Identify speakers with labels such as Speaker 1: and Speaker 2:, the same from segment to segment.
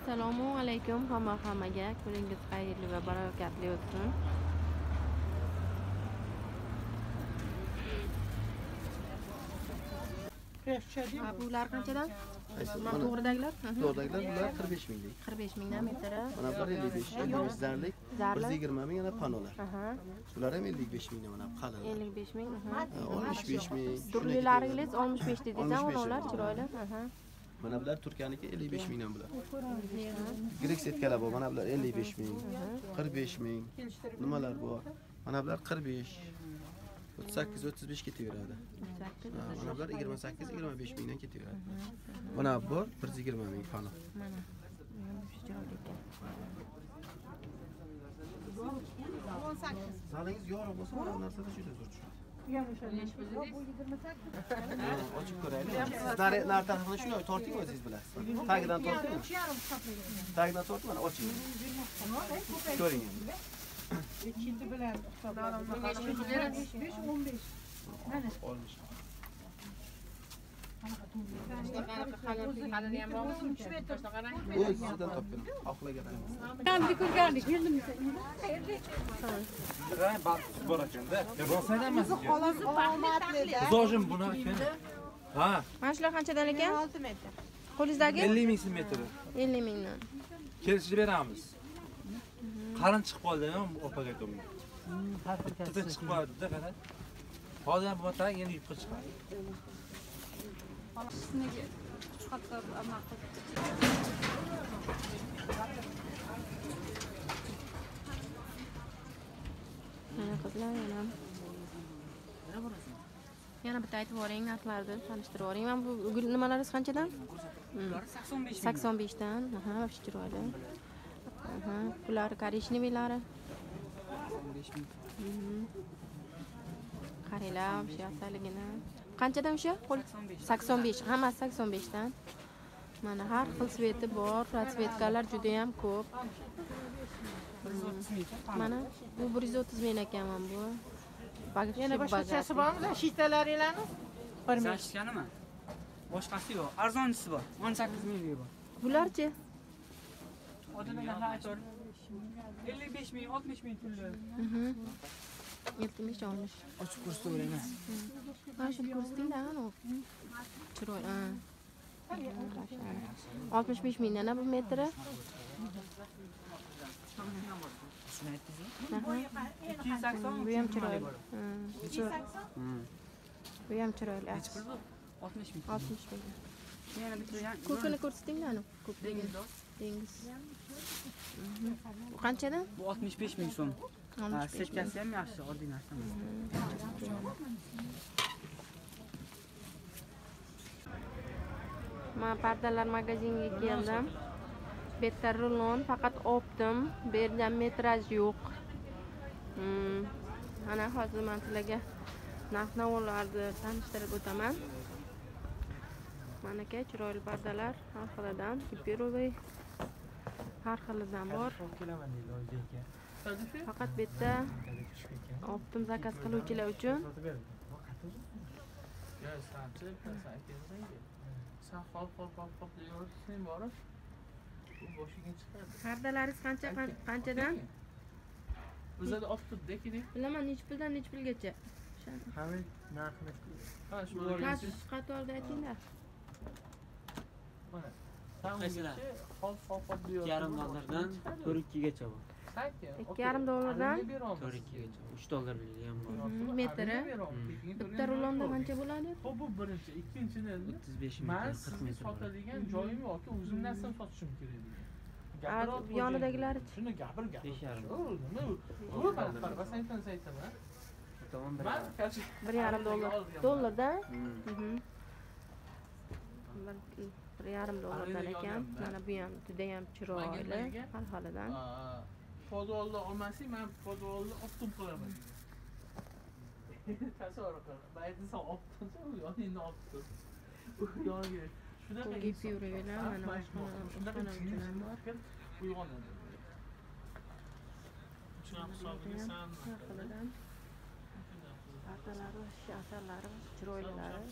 Speaker 1: assalomu alaykum hamma hammaga kuningiz xayrli va barakatli o'tsin bular qanchadan mana to'g'ridagilar
Speaker 2: to'g'ridagilar bular 45 minglik.
Speaker 1: qirq besh mingdan metri
Speaker 2: Mana bular 55, 55 zarlik,
Speaker 1: Zarli.
Speaker 2: 120 ming yana panolar. Bular ham 55 mingdan mana qalin.
Speaker 1: ellik besh ming aha.
Speaker 2: 65 ming.
Speaker 1: turlilaringiz oltmish besh dedingiz
Speaker 2: 65
Speaker 1: ulovlar chiroyli.
Speaker 2: Mana bular Turkiyaniki 55 mingdan bular. Grek setkalar bor. Mana bular 55 ming, 45 ming. Nimalar bor? Mana bular 45. 38 35 ketaveradi. Mana bular 28 25 mingdan ketaveradi. Mana bu bor 120 ming pano.
Speaker 1: mana
Speaker 2: Zalingiz yorug' bo'lsa, mana bu narsada juda zo'r tushadi. Ha, Ochib ko'raylik. Siz nari nari tarafini shunday torting o'zingiz bilasiz. Tagidan torting. Tagidan torting mana oching. Ko'ring endi. Olmuş. Bu sizdan topgan. Xohlagan.
Speaker 3: bor ekanda rost aytaman sizga zojim buni aka ha
Speaker 1: mana shular qanchadan ekan qo'lingizdagi
Speaker 3: 50 ming metri
Speaker 1: ellik mingdan
Speaker 3: kelishib beramiz qalin chiqib qoldi bu opaga aytyapman tita chiqib qoladida qara hozir ham bu tag yana yupqa chiqadi
Speaker 1: mana qizlar yana yana bitta aytib yuboring narxlarni tanishtirib yuboring mana bu gul nimalaringiz qanchadan sakson beshdan aha вообще chiroyli aha bular Mhm. qaranglar вообще asaligini qanchadan o'sha sakson besh hammasi sakson beshdan mana har xil sveti bor ratsvetkalar judayam ko'p mana bu bir yuz o'ttiz ming ekan mana bu
Speaker 4: Yana boshqachasi bormi? Shitalaringlarni? Bir ming.
Speaker 5: Zashkanimi? Boshqasi yo'q. Arzonchisi bor. 18 minglik bor.
Speaker 1: bularchi
Speaker 5: Odamlar aytor. 55 ming, 60 ming pullar.
Speaker 1: yetmish oltmish
Speaker 5: Ochib ko'rsataveraymi?
Speaker 1: mana shuni ko'rsatinglar anu chiroyli ha. oltmish besh mingdan a bu metri
Speaker 5: Shuni aytdingiz?
Speaker 1: Aha.
Speaker 5: 280
Speaker 1: bu ham chiroyli bu ham chiroyli
Speaker 5: Nechi pul bu? 60 ming.
Speaker 1: oltmish ming
Speaker 5: Yana bitta
Speaker 1: ko'kini ko'rsatinglar anu ko'k dengiz dengiz bu qanchadan
Speaker 5: Bu 65 ming so'm. Setkasi ham yaxshi, oddiy narsa
Speaker 1: man pardalar magaziniga keldim bu yerda rulon faqat optim. Bu yerda metraj yo'q Hmm, mana hozir man sizlarga narx navolarni tanishtirib o'taman. Mana aka chiroyli pardalar har xilidan har xilidan bor faqat bu yerda optim zakaz qiluvchilar uchun
Speaker 6: Sen hop hop hop hop diyorsun borib bu boshiga chiqadi.
Speaker 1: pardalaringiz qancha qan- qanchadan
Speaker 6: O'zida olib turdi-ki.
Speaker 1: bilaman nechi puldan nechi pulgacha
Speaker 6: Hamid narxini. Ha, shu
Speaker 1: qatorda aytinglar
Speaker 6: mana.
Speaker 5: Qaysilar?
Speaker 6: hop hop hop
Speaker 5: yarim dollardan 4 gacha bor.
Speaker 1: Ikki yarim dollardan
Speaker 5: 4 gacha. 3 dollar ham bor.
Speaker 1: Metri bitta rulonda qancha bo'ladi
Speaker 6: Hop bu birinchi, ikkinchini
Speaker 5: 35 ming,
Speaker 6: men
Speaker 5: 40
Speaker 6: sizni
Speaker 5: metr bor.
Speaker 6: sotadigan joyim yoki o'zim narsam sotishim kerak
Speaker 1: yonidagilar-chi?
Speaker 6: Shuni gapir.
Speaker 5: Besh yarim.
Speaker 6: Nima saytaman.
Speaker 5: Tamam. Bir.
Speaker 1: Yarim dollar dollarda. Bir- yarim dollardan ekan mana bu ham judayam chiroyli har xilidan
Speaker 6: podvolni olmasang men podvolni optim qilaman tasavvur qil. Bayni san optimsa u yoningni optim u yoniga shunaqa
Speaker 1: Qo'lga ip yuraverlar, mana
Speaker 6: shunaqa uyg'onadi shunaqa hisobiga san
Speaker 1: pardalari shu asarlari chiroylilari.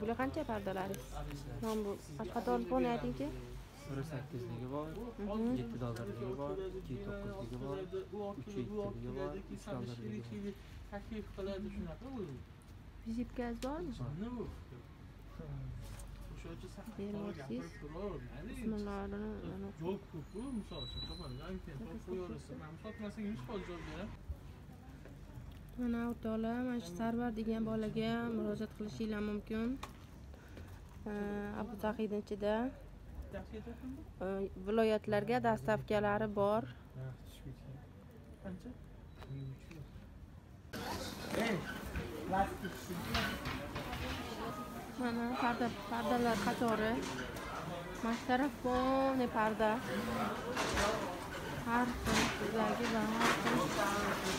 Speaker 1: Bular qancha pardalaringiz mana bu foni aytingchi
Speaker 6: bir sakkizligi bor yetti dollarligi bor ikki to'qqizligi bor uch yettiligi bor uch dollarligi bor
Speaker 7: taklif qiladi shunaqa u
Speaker 1: vizitkangiz bormi
Speaker 7: nima bu o'sha
Speaker 1: Bermoqchisiz?
Speaker 7: job ko'pu misol uchun to'g'ri aytgan qo'yaverasiz man sotmasang yuz foiz job beradi
Speaker 1: mana o'rtoqlar mana shu sarvar degan bolaga murojaat qilishinglar mumkin. Abu ichida
Speaker 7: yaxshi
Speaker 1: viloyatlarga dostavkalari bor.
Speaker 7: Qancha?
Speaker 1: Mana parda pardalar qatori. Mana shu taraf полный parda. Har xil sizlarga va har xil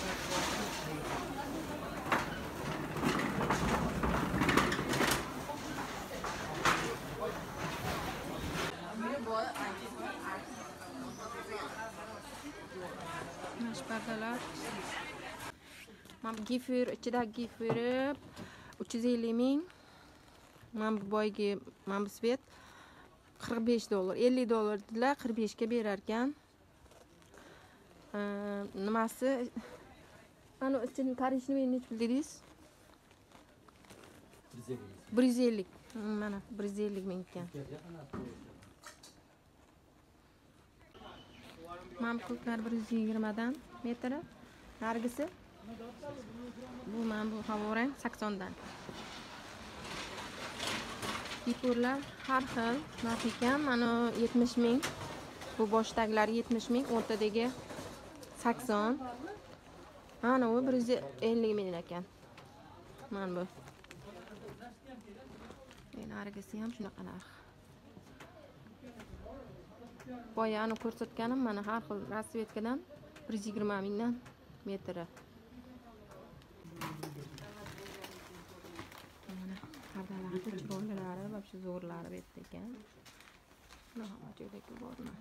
Speaker 1: mana shu pardalar mana bu gifir ichidagi gifiri 350 ming. Mana bu boygi mana bu svet 45 dollar 50 dollar dedilar 45 ga berar ekan nimasi? Anu ichini коричневый nechi pul dedingiz? bir mana bir yuz ellik ming ekan. Mana bu metri. Nargisi? Bu mana bu havorang saksondan dipurlar har xil narx ekan. Mana 70 ming. Bu boshdagilari 70 ming, o'rtadagi 80. Mana u 150 ming ekan. Mana bu. Men narigisi ham shunaqa narx. Boya uni ko'rsatganim mana har xil rasvetkadan 120 mingdan metri. Mana pardalarni chiroylilari shu zo'rlari bu yerda ekan. Mana hamma joydagi bormi?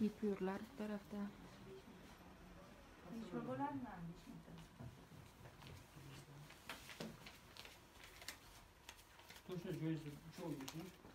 Speaker 1: Yipyurlar bu tarafda.
Speaker 7: точно Joyce, что у что.